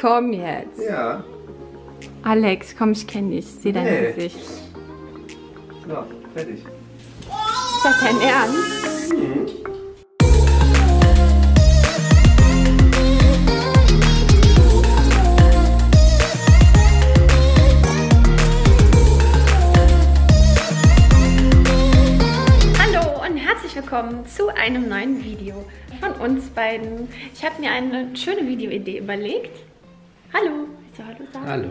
komm jetzt. Ja. Alex, komm, ich kenne dich. Ich sehe dein Nee. Gesicht. So, fertig. Ist das dein Ernst? Hallo und herzlich willkommen zu einem neuen Video von uns beiden. Ich habe mir eine schöne Videoidee überlegt. Hallo, willst du Hallo sagen? Hallo.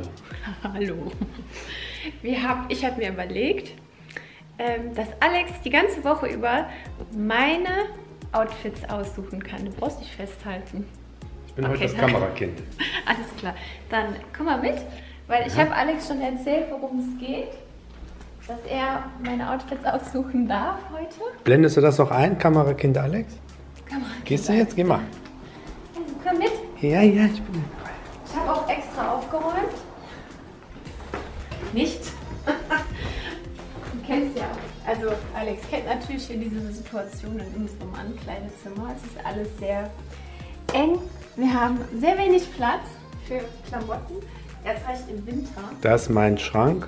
Hallo. Wir hab, ich habe mir überlegt, ähm, dass Alex die ganze Woche über meine Outfits aussuchen kann. Du brauchst dich festhalten. Ich bin Okay, heute das dann- Kamerakind. Alles klar. Dann komm mal mit, weil ich habe Alex schon erzählt, worum es geht. Dass er meine Outfits aussuchen darf heute. Blendest du das noch ein, Kamerakind Alex? Komm mal. Gehst du jetzt? Geh mal. Komm mit. Ja, ja, ich bin Also Alex kennt natürlich hier diese Situation in unserem Ankleidezimmer. Es ist alles sehr eng. Wir haben sehr wenig Platz für Klamotten. Erst recht im Winter. Das ist mein Schrank.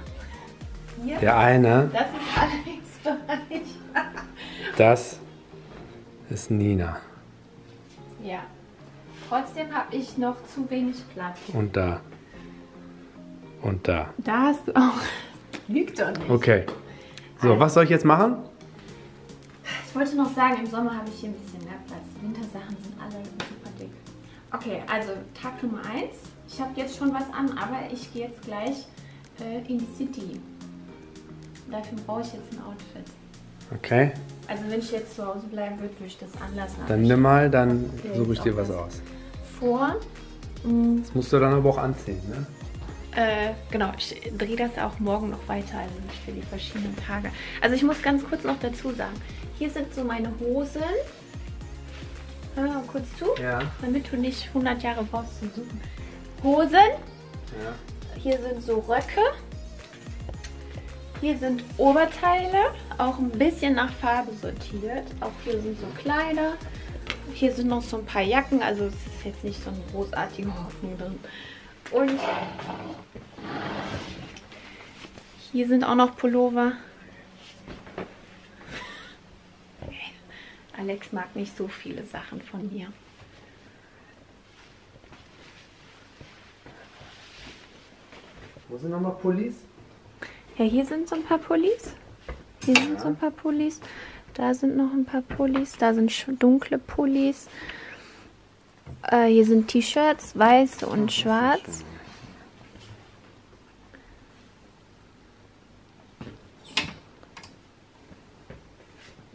Hier. Der eine, Das ist Alex Bereich. das ist Nina. ja. Trotzdem habe ich noch zu wenig Platz. Und da. Und da. Da hast du auch. Lügt doch nicht. Okay. So, was soll ich jetzt machen? Ich wollte noch sagen, im Sommer habe ich hier ein bisschen mehr Platz. Wintersachen sind alle super dick. Okay, also Tag Nummer 1. Ich habe jetzt schon was an, aber ich gehe jetzt gleich äh, in die City. Dafür brauche ich jetzt ein Outfit. Okay. Also wenn ich jetzt zu Hause bleiben würde, würde ich das anlassen. Dann nimm mal, dann Okay, suche ich dir was was. aus. vor. Das musst du dann aber auch anziehen, ne? Äh, genau, ich drehe das auch morgen noch weiter, also nicht für die verschiedenen Tage. Also ich muss ganz kurz noch dazu sagen, hier sind so meine Hosen. Hör mal kurz zu, Ja. damit du nicht 100 Jahre brauchst zu suchen. Hosen, Ja. hier sind so Röcke. Hier sind Oberteile, auch ein bisschen nach Farbe sortiert. Auch hier sind so Kleider. Hier sind noch so ein paar Jacken, also es ist jetzt nicht so eine großartige Ordnung drin. Und hier sind auch noch Pullover. Alex mag nicht so viele Sachen von mir. Wo sind nochmal Pullis? Ja, hier sind so ein paar Pullis. Hier sind so ein paar Pullis. Da sind noch ein paar Pullis. Da sind dunkle Pullis. Äh, hier sind T-Shirts, weiß und schwarz.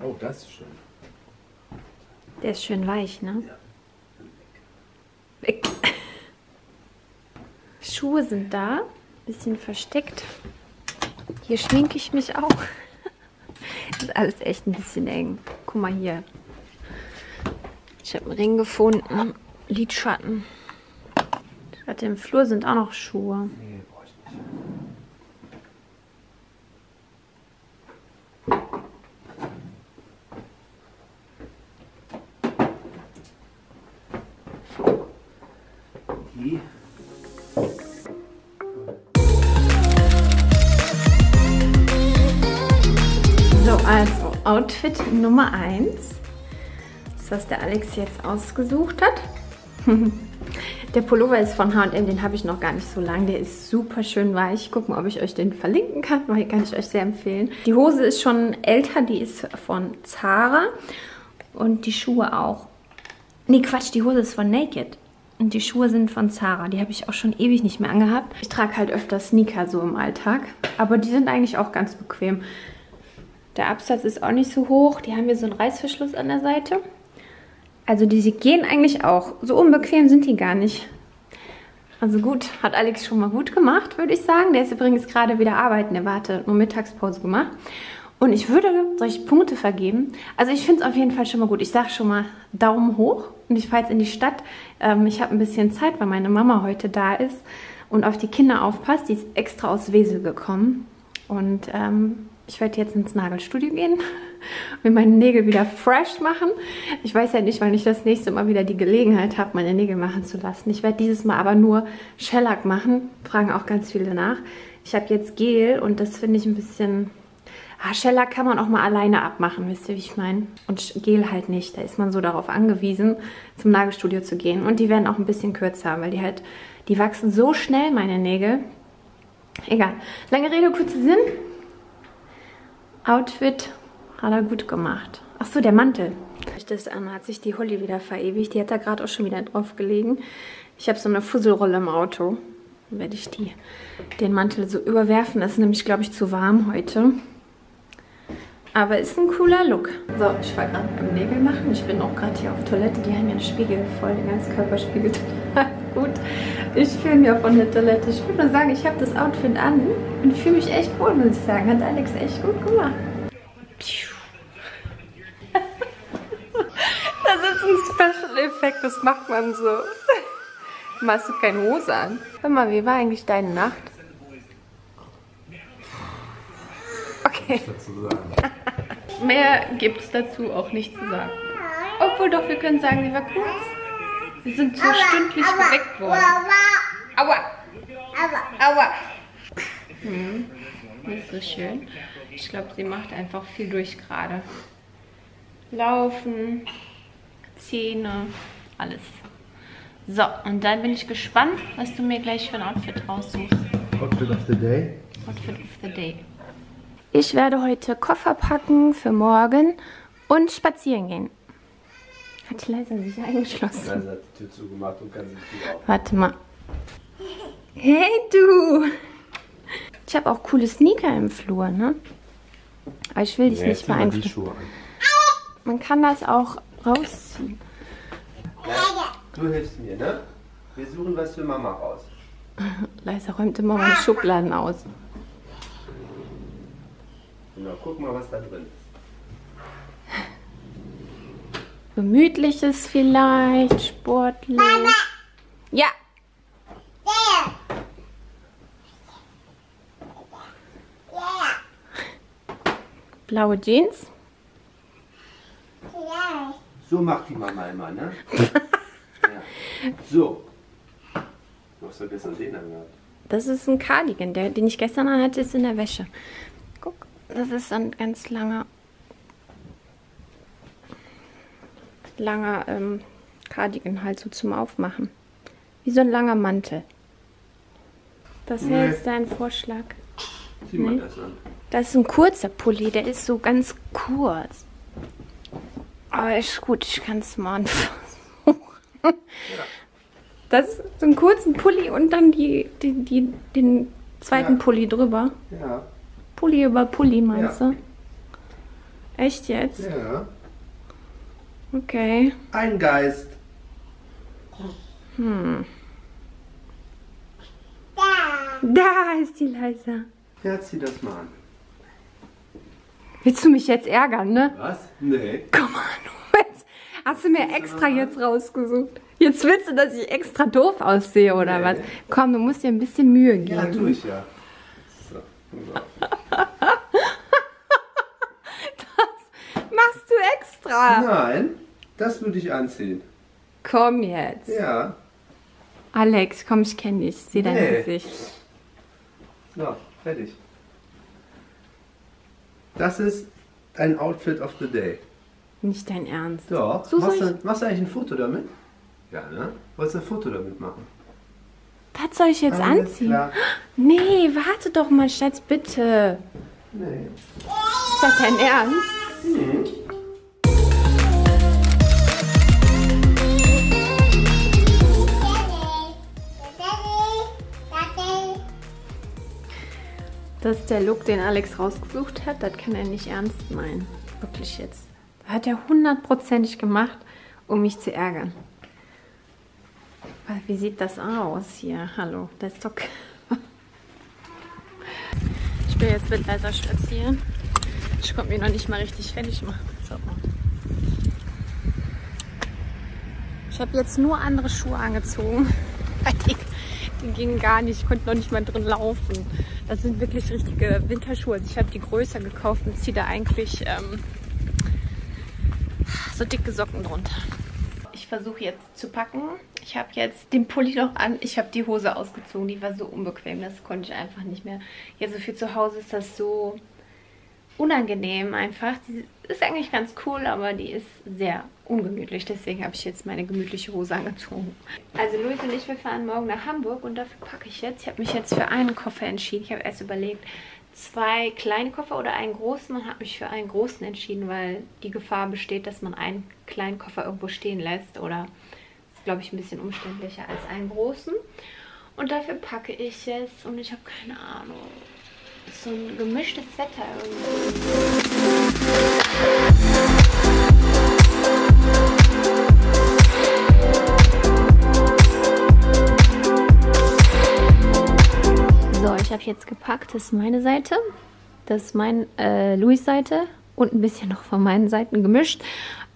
Oh, das ist schön. Der ist schön weich, ne? Weg. Schuhe sind da. Bisschen versteckt. Hier schminke ich mich auch. ist alles echt ein bisschen eng. Guck mal hier. Ich habe einen Ring gefunden. Lidschatten. Warte, im Flur sind auch noch Schuhe. Nee, ich nicht. So, also Outfit Nummer 1. Das, was der Alex jetzt ausgesucht hat. Der Pullover ist von H&M, den habe ich noch gar nicht so lang. Der ist super schön weich. Guck mal, ob ich euch den verlinken kann, weil kann ich euch sehr empfehlen. Die Hose ist schon älter, die ist von Zara. Und die Schuhe auch. Nee, Quatsch, die Hose ist von Naked. Und die Schuhe sind von Zara. Die habe ich auch schon ewig nicht mehr angehabt. Ich trage halt öfter Sneaker so im Alltag. Aber die sind eigentlich auch ganz bequem. Der Absatz ist auch nicht so hoch. Die haben hier so einen Reißverschluss an der Seite. Also die gehen eigentlich auch. So unbequem sind die gar nicht. Also gut, hat Alex schon mal gut gemacht, würde ich sagen. Der ist übrigens gerade wieder arbeiten. Der hatte nur Mittagspause gemacht. Und ich würde solche Punkte vergeben. Also ich finde es auf jeden Fall schon mal gut. Ich sage schon mal Daumen hoch. Und ich fahre jetzt in die Stadt. Ähm, ich habe ein bisschen Zeit, weil meine Mama heute da ist und auf die Kinder aufpasst. Die ist extra aus Wesel gekommen. Und ähm, ich werde jetzt ins Nagelstudio gehen, mir meine Nägel wieder fresh machen. Ich weiß ja nicht, wann ich das nächste Mal wieder die Gelegenheit habe, meine Nägel machen zu lassen. Ich werde dieses Mal aber nur Shellac machen. Fragen auch ganz viele nach. Ich habe jetzt Gel und das finde ich ein bisschen... Ah, Shellac kann man auch mal alleine abmachen, wisst ihr, wie ich meine? Und Gel halt nicht. Da ist man so darauf angewiesen, zum Nagelstudio zu gehen. Und die werden auch ein bisschen kürzer, weil die halt... Die wachsen so schnell, meine Nägel. Egal. Lange Rede, kurzer Sinn. Outfit hat er gut gemacht. Ach so, der Mantel. Das an hat sich die Holly wieder verewigt. Die hat da gerade auch schon wieder drauf gelegen. Ich habe so eine Fusselrolle im Auto. Dann werde ich die, den Mantel so überwerfen. Das ist nämlich, glaube ich, zu warm heute. Aber ist ein cooler Look. So, ich war gerade beim Nägel machen. Ich bin auch gerade hier auf Toilette. Die haben ja einen Spiegel voll, den ganzen Körperspiegel. gut. Ich filme ja von der Toilette. Ich würde nur sagen, ich habe das Outfit an und fühle mich echt wohl, muss ich sagen. Hat Alex echt gut gemacht. Das ist ein Special-Effekt, das macht man so. Machst du keine Hose an? Hör mal, wie war eigentlich deine Nacht? Mehr gibt es dazu auch nicht zu sagen. Obwohl doch, wir können sagen, sie war kurz. Wir sind so stündlich geweckt worden. Aua! Aua! Hm. Nicht so schön. Ich glaube, sie macht einfach viel durch gerade. Laufen, Zähne, alles. So, und dann bin ich gespannt, was du mir gleich für ein Outfit raussuchst. Outfit of the day. Outfit of the day. Ich werde heute Koffer packen für morgen und spazieren gehen. Hat Leisa sich eingeschlossen? Leise hat die Tür zugemacht und kann sich die auf. Warte mal. Hey du! Ich habe auch coole Sneaker im Flur, ne? Aber ich will dich Ja, nicht beeinflussen. Schuhe an. Man kann das auch rausziehen. Du hilfst mir, ne? Wir suchen was für Mama raus. Leisa räumt immer meine Schubladen aus. Genau, guck mal, was da drin ist. Gemütliches vielleicht, sportlich. Ja. Blaue Jeans. So macht die Mama immer, ne? ja. So. Du hast doch gestern den angehabt. Das ist ein Cardigan, der, den ich gestern anhatte, ist in der Wäsche. Das ist ein ganz langer, langer ähm, Cardigan halt so zum Aufmachen. Wie so ein langer Mantel. Das Nee. wäre jetzt dein Vorschlag. Zieh mal Nee. das an. Das ist ein kurzer Pulli, der ist so ganz kurz. Aber ist gut, ich kann es mal anfassen. Das ist so einen kurzen Pulli und dann die, die, die, den zweiten Ja. Pulli drüber. Ja. Pulli über Pulli, meinst Ja. du? Echt jetzt? Ja. Okay. Ein Geist. Da ist die Leisa. Ja, zieh das mal an. Willst du mich jetzt ärgern, ne? Was? Nee. Komm mal, du jetzt. Hast du mir extra jetzt rausgesucht? Jetzt willst du, dass ich extra doof aussehe, oder Nee. was? Komm, du musst dir ein bisschen Mühe geben. Ja, tu ich ja. So. so. Machst du extra? Nein, das würde ich anziehen. Komm jetzt. Ja. Alex, komm, ich kenne dich. Ich sehe dein Nee. Gesicht. So, fertig. Das ist ein Outfit of the Day. Nicht dein Ernst. So, So machst, du, machst du eigentlich ein Foto damit? Ja, ne? Wolltest du ein Foto damit machen? das soll ich jetzt Alles anziehen? klar. Nee, warte doch mal, Schatz, bitte. Nee. Ist das dein Ernst? Das ist der Look, den Alex rausgesucht hat. Das kann er nicht ernst meinen. Wirklich jetzt. Das hat er hundertprozentig gemacht, um mich zu ärgern. Wie sieht das aus hier? Hallo, das ist doch... Ich bin jetzt mit Leisa spazieren. Ich konnte mich noch nicht mal richtig fertig machen. Mal. Ich habe jetzt nur andere Schuhe angezogen. weil Die, die gingen gar nicht. Ich konnte noch nicht mal drin laufen. Das sind wirklich richtige Winterschuhe. Also ich habe die größer gekauft und ziehe da eigentlich ähm, so dicke Socken drunter. Ich versuche jetzt zu packen. Ich habe jetzt den Pulli noch an. Ich habe die Hose ausgezogen. Die war so unbequem. Das konnte ich einfach nicht mehr. Jetzt so viel zu Hause ist das so unangenehm einfach. Die ist eigentlich ganz cool, aber die ist sehr ungemütlich. Deswegen habe ich jetzt meine gemütliche Hose angezogen. Also Luis und ich, wir fahren morgen nach Hamburg und dafür packe ich jetzt. Ich habe mich jetzt für einen Koffer entschieden. Ich habe erst überlegt, zwei kleine Koffer oder einen großen und habe mich für einen großen entschieden, weil die Gefahr besteht, dass man einen kleinen Koffer irgendwo stehen lässt oder ist, glaube ich, ein bisschen umständlicher als einen großen. Und dafür packe ich jetzt und ich habe keine Ahnung. So ein gemischtes Wetter irgendwie. ich habe jetzt gepackt. Das ist meine Seite. Das ist mein äh, Louis Seite. Und ein bisschen noch von meinen Seiten gemischt.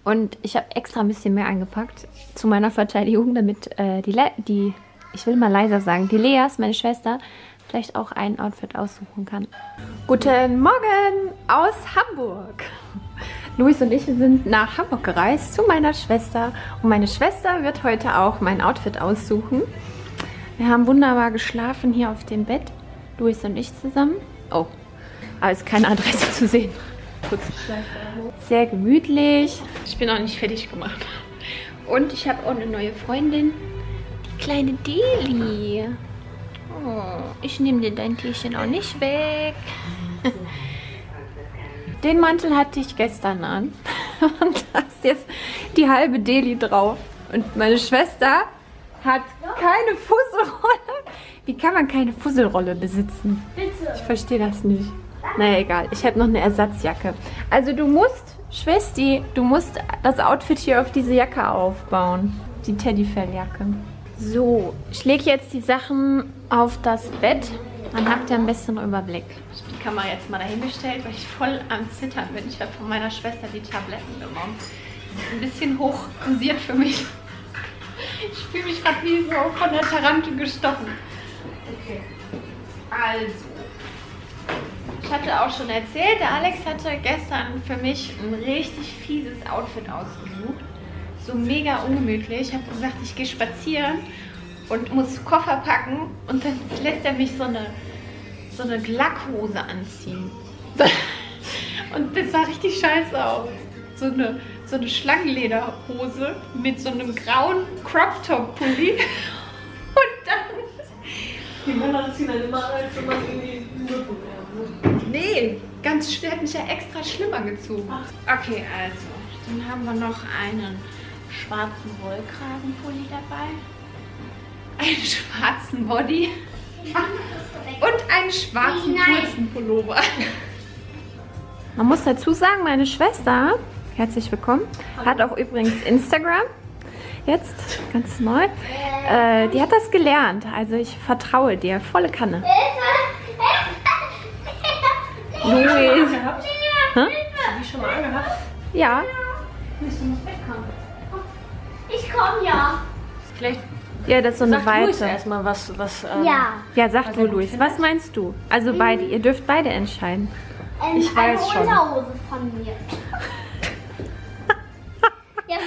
Und ich habe extra ein bisschen mehr eingepackt zu meiner Verteidigung, damit äh, die, Le die, ich will mal leiser sagen, die Leas, meine Schwester, vielleicht auch ein Outfit aussuchen kann. Guten Morgen aus Hamburg. Luis und ich sind nach Hamburg gereist zu meiner Schwester. Und meine Schwester wird heute auch mein Outfit aussuchen. Wir haben wunderbar geschlafen hier auf dem Bett. Luis und ich zusammen. Oh, aber ist keine Adresse zu sehen. Sehr gemütlich. Ich bin auch nicht fertig gemacht. Und ich habe auch eine neue Freundin. Die kleine Deli. Oh, ich nehme dir dein Tierchen auch nicht weg. Den Mantel hatte ich gestern an. Und da ist jetzt die halbe Deli drauf. Und meine Schwester hat keine Fusselrolle. Wie kann man keine Fusselrolle besitzen? Bitte. Ich verstehe das nicht. Naja, egal. Ich habe noch eine Ersatzjacke. Also du musst, Schwesti, du musst das Outfit hier auf diese Jacke aufbauen. Die Teddyfelljacke. So, ich lege jetzt die Sachen auf das Bett. Dann habt ihr einen besseren Überblick. Ich habe die Kamera jetzt mal dahingestellt, weil ich voll am Zittern bin. Ich habe von meiner Schwester die Tabletten genommen. Ein bisschen hoch dosiert für mich. Ich fühle mich gerade wie so von der Tarantel gestochen. Okay. Also. Ich hatte auch schon erzählt, der Alex hatte gestern für mich ein richtig fieses Outfit ausgesucht. So mega ungemütlich. Ich habe gesagt, ich gehe spazieren und muss Koffer packen und dann lässt er mich so eine, so eine Glackhose anziehen. Und das sah richtig scheiße aus. So eine, so eine Schlangenlederhose mit so einem grauen Crop-Top-Pulli. Und dann die Männer ziehen dann immer als wenn man irgendwie ne? Nee, ganz der hat mich ja extra schlimmer gezogen. Okay, also, dann haben wir noch einen schwarzen Wollkragenpulli dabei. Einen schwarzen Body. Und einen schwarzen kurzen Pullover. Man muss dazu sagen, meine Schwester, herzlich willkommen, hat auch übrigens Instagram jetzt, ganz neu. Äh, die hat das gelernt, also ich vertraue dir, volle Kanne. Louis. Hä? die schon mal angehabt? Ja. Ich komme ja. Vielleicht ja, das ist so eine Sag Luis Weite. erstmal was. was ähm, Ja. Ja, sag Was du, Luis. Was meinst du? Also beide, ihr dürft beide entscheiden. Ähm, Ich weiß eine schon. Unterhose von mir. ja,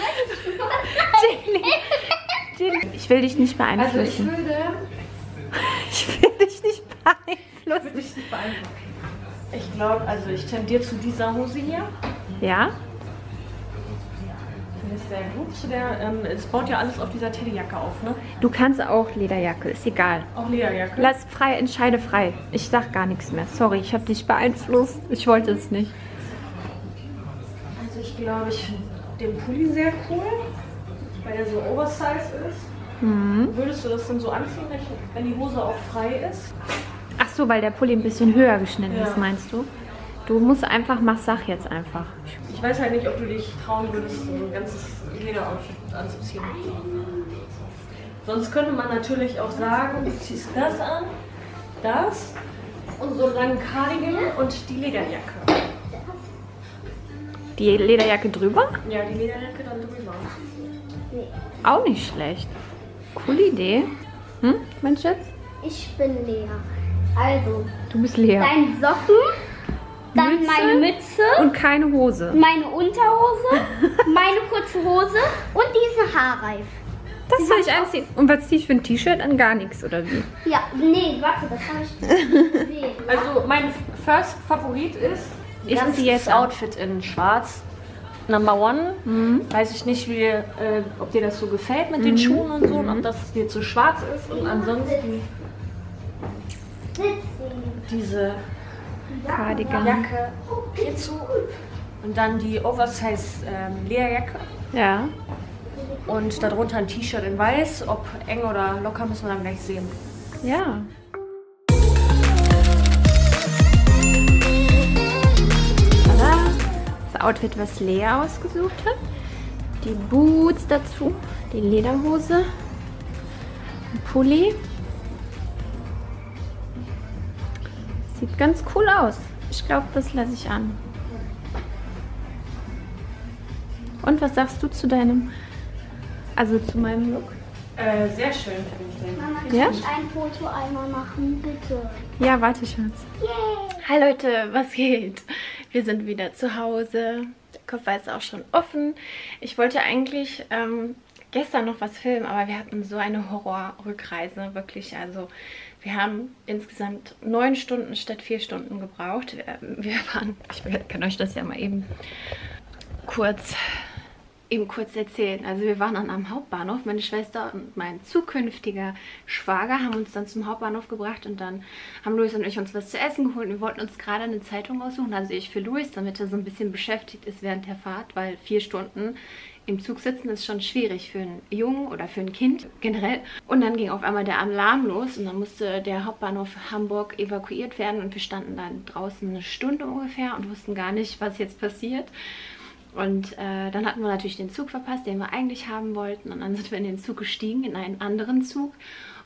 wirklich. Ich will dich nicht Also ich beeinflussen. würde. Ich will dich nicht beeinflussen. Ich nicht beeinflussen. Ich glaube, also ich tendiere zu dieser Hose hier. Ja? Finde ich sehr gut. Zu der, ähm, es baut ja alles auf dieser Teddyjacke auf, ne? Du kannst auch Lederjacke, ist egal. Auch Lederjacke. Lass frei, entscheide frei. Ich sag gar nichts mehr. Sorry, ich habe dich beeinflusst. Ich wollte es nicht. Also ich glaube, ich finde den Pulli sehr cool, weil der so oversize ist. Mhm. Würdest du das denn so anziehen, wenn, wenn die Hose auch frei ist? Ach so, weil der Pulli ein bisschen höher geschnitten Ja. ist, meinst du? Du musst einfach, mach Sach jetzt einfach. Ich weiß halt nicht, ob du dich trauen würdest, so ein ganzes Lederoutfit anzuziehen. Sonst könnte man natürlich auch sagen, du ziehst das an, das und so einen langen Cardigan und die Lederjacke. Die Lederjacke drüber? Ja, die Lederjacke dann drüber. Auch nicht schlecht. Coole Idee. Hm, mein Schatz? Ich bin Lea. Also, Du bist leer. dein Socken, dann Mütze meine Mütze, Und keine Hose. meine Unterhose, meine kurze Hose und diesen Haarreif. Das soll ich anziehen. Und was ziehe ich für ein T-Shirt an? Gar nichts, oder wie? Ja, nee, warte, das habe ich nicht gesehen. Also mein First Favorit ist Ich ganz ziehe jetzt. Outfit in Schwarz. Number one. Weiß ich nicht, wie, äh, ob dir das so gefällt mit den Schuhen und so und ob das dir zu schwarz ist. Und ansonsten Sitzen. diese Cardigan. Jacke hierzu und dann die Oversize ähm, Lederjacke Ja. und darunter ein T-Shirt in weiß. Ob eng oder locker müssen wir dann gleich sehen. Ja. Tada. Das Outfit, was Lea ausgesucht hat. Die Boots dazu, die Lederhose, ein Pulli. Sieht ganz cool aus. Ich glaube, das lasse ich an. Und was sagst du zu deinem, also zu meinem Look? Äh, sehr schön finde ich den. Mama, kann Ja? ich ein Foto einmal machen, bitte? Ja, warte, Schatz. Yay! Hi Leute, was geht? Wir sind wieder zu Hause. Der Koffer ist auch schon offen. Ich wollte eigentlich ähm, gestern noch was filmen, aber wir hatten so eine Horrorrückreise, wirklich. Also wir haben insgesamt neun Stunden statt vier Stunden gebraucht. Wir, waren, ich kann euch das ja mal eben kurz eben kurz erzählen. Also wir waren dann am Hauptbahnhof. Meine Schwester und mein zukünftiger Schwager haben uns dann zum Hauptbahnhof gebracht und dann haben Luis und ich uns was zu essen geholt. Wir wollten uns gerade eine Zeitung aussuchen. Also ich für Luis, damit er so ein bisschen beschäftigt ist während der Fahrt, weil vier Stunden im Zug sitzen ist schon schwierig für einen Jungen oder für ein Kind generell. Und dann ging auf einmal der Alarm los und dann musste der Hauptbahnhof Hamburg evakuiert werden und wir standen dann draußen eine Stunde ungefähr und wussten gar nicht, was jetzt passiert. Und äh, dann hatten wir natürlich den Zug verpasst, den wir eigentlich haben wollten. Und dann sind wir in den Zug gestiegen, in einen anderen Zug.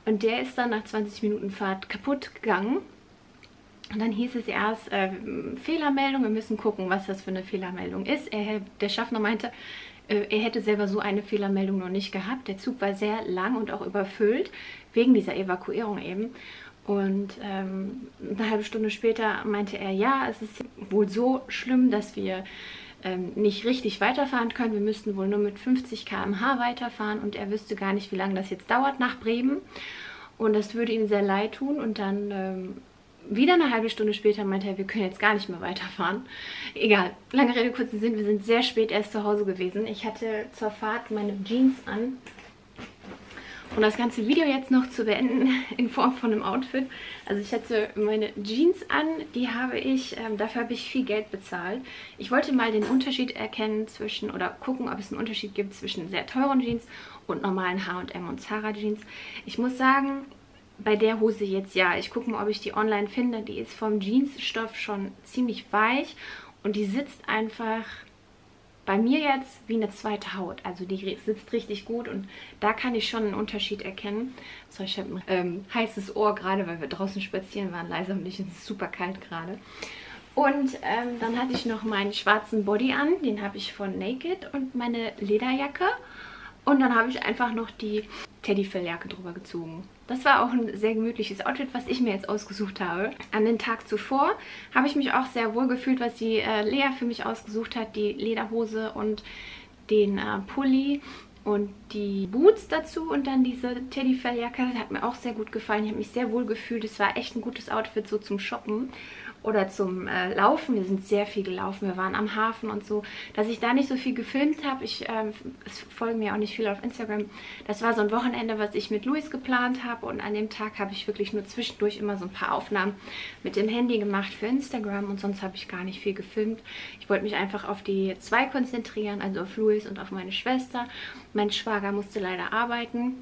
Und der ist dann nach 20 Minuten Fahrt kaputt gegangen. Und dann hieß es erst, äh, Fehlermeldung, wir müssen gucken, was das für eine Fehlermeldung ist. Er, der Schaffner meinte, er hätte selber so eine Fehlermeldung noch nicht gehabt. Der Zug war sehr lang und auch überfüllt, wegen dieser Evakuierung eben. Und ähm, eine halbe Stunde später meinte er, ja, es ist wohl so schlimm, dass wir ähm, nicht richtig weiterfahren können. Wir müssten wohl nur mit 50 km/h weiterfahren und er wüsste gar nicht, wie lange das jetzt dauert nach Bremen. Und das würde ihm sehr leid tun. Und dann ähm, wieder eine halbe Stunde später meinte er, wir können jetzt gar nicht mehr weiterfahren. Egal, lange Rede, kurzer Sinn, wir sind sehr spät erst zu Hause gewesen. Ich hatte zur Fahrt meine Jeans an. Um das ganze Video jetzt noch zu beenden in Form von einem Outfit. Also ich hatte meine Jeans an, die habe ich, ähm, dafür habe ich viel Geld bezahlt. Ich wollte mal den Unterschied erkennen zwischen, oder gucken, ob es einen Unterschied gibt zwischen sehr teuren Jeans und normalen H&M und Zara Jeans. Ich muss sagen, bei der Hose jetzt ja. Ich gucke mal, ob ich die online finde. Die ist vom Jeansstoff schon ziemlich weich und die sitzt einfach bei mir jetzt wie eine zweite Haut. Also die sitzt richtig gut und da kann ich schon einen Unterschied erkennen. So, ich habe ein ähm, heißes Ohr gerade, weil wir draußen spazieren waren, leise und ich, ist super kalt gerade. Und ähm, dann hatte ich noch meinen schwarzen Body an, den habe ich von Naked und meine Lederjacke. Und dann habe ich einfach noch die Teddyfelljacke drüber gezogen. Das war auch ein sehr gemütliches Outfit, was ich mir jetzt ausgesucht habe. An den Tag zuvor habe ich mich auch sehr wohl gefühlt, was die äh, Lea für mich ausgesucht hat. Die Lederhose und den äh, Pulli und die Boots dazu und dann diese Teddyfelljacke. Hat mir auch sehr gut gefallen. Ich habe mich sehr wohl gefühlt. Es war echt ein gutes Outfit so zum Shoppen oder zum äh, Laufen. Wir sind sehr viel gelaufen. Wir waren am Hafen und so. Dass ich da nicht so viel gefilmt habe, ich ähm, es folgen mir auch nicht viele auf Instagram. Das war so ein Wochenende, was ich mit Luis geplant habe und an dem Tag habe ich wirklich nur zwischendurch immer so ein paar Aufnahmen mit dem Handy gemacht für Instagram und sonst habe ich gar nicht viel gefilmt. Ich wollte mich einfach auf die zwei konzentrieren, also auf Luis und auf meine Schwester. Mein Schwager musste leider arbeiten.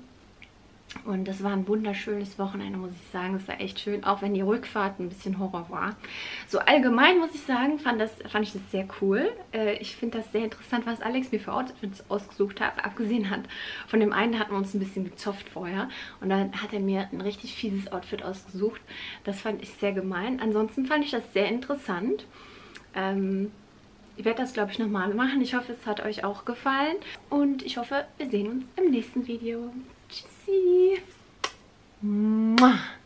Und das war ein wunderschönes Wochenende, muss ich sagen. Es war echt schön, auch wenn die Rückfahrt ein bisschen Horror war. So allgemein muss ich sagen, fand, das, fand ich das sehr cool. Äh, ich finde das sehr interessant, was Alex mir für Outfits ausgesucht hat. Abgesehen hat von dem einen hatten wir uns ein bisschen gezofft vorher. Und dann hat er mir ein richtig fieses Outfit ausgesucht. Das fand ich sehr gemein. Ansonsten fand ich das sehr interessant. Ähm, ich werde das, glaube ich, nochmal machen. Ich hoffe, es hat euch auch gefallen. Und ich hoffe, wir sehen uns im nächsten Video. Tschüssi. Mwah.